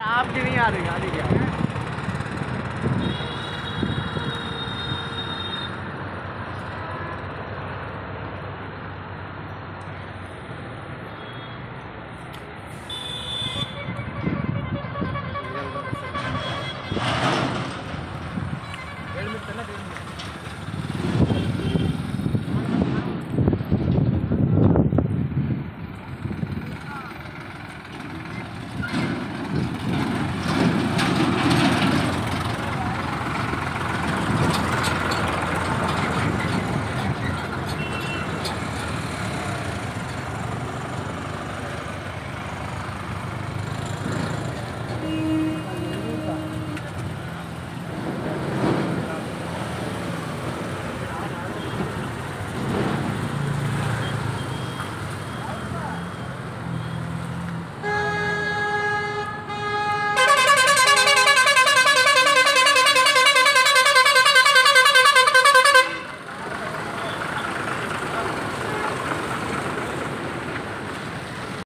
आपकी नहीं आ रही गाड़ी क्या ಏಳು ಮಿನಿಟ್ ಅಲ್ಲ ಏಳು ಮಿನಿಟ್